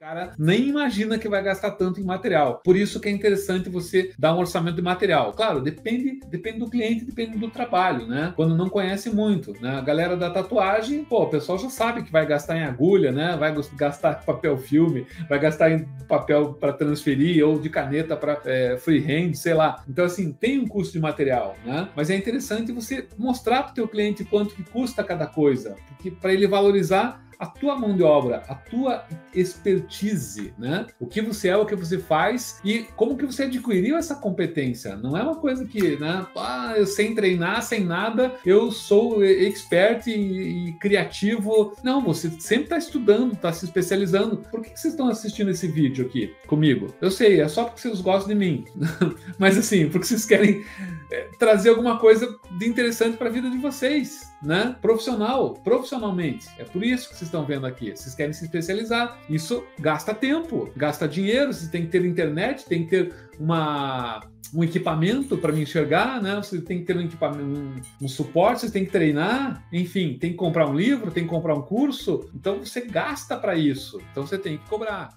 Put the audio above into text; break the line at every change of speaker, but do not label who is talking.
cara nem imagina que vai gastar tanto em material. Por isso que é interessante você dar um orçamento de material. Claro, depende, depende do cliente, depende do trabalho, né? Quando não conhece muito, né? A galera da tatuagem, pô, o pessoal já sabe que vai gastar em agulha, né? Vai gastar papel filme, vai gastar em papel para transferir ou de caneta para é, freehand, sei lá. Então assim, tem um custo de material, né? Mas é interessante você mostrar para o teu cliente quanto que custa cada coisa, porque para ele valorizar a tua mão de obra, a tua expertise, né? O que você é, o que você faz e como que você adquiriu essa competência. Não é uma coisa que, né? Ah, eu sem treinar, sem nada, eu sou expert e, e criativo. Não, você sempre está estudando, está se especializando. Por que, que vocês estão assistindo esse vídeo aqui comigo? Eu sei, é só porque vocês gostam de mim. Mas assim, porque vocês querem é, trazer alguma coisa de interessante para a vida de vocês, né? Profissional, profissionalmente. É por isso que vocês estão vendo aqui. Vocês querem se especializar. Isso gasta tempo, gasta dinheiro. Você tem que ter internet, tem que ter uma, um equipamento para me enxergar, né? Você tem que ter um equipamento, um, um, suporte, você tem que treinar, enfim, tem que comprar um livro, tem que comprar um curso. Então você gasta para isso. Então você tem que cobrar.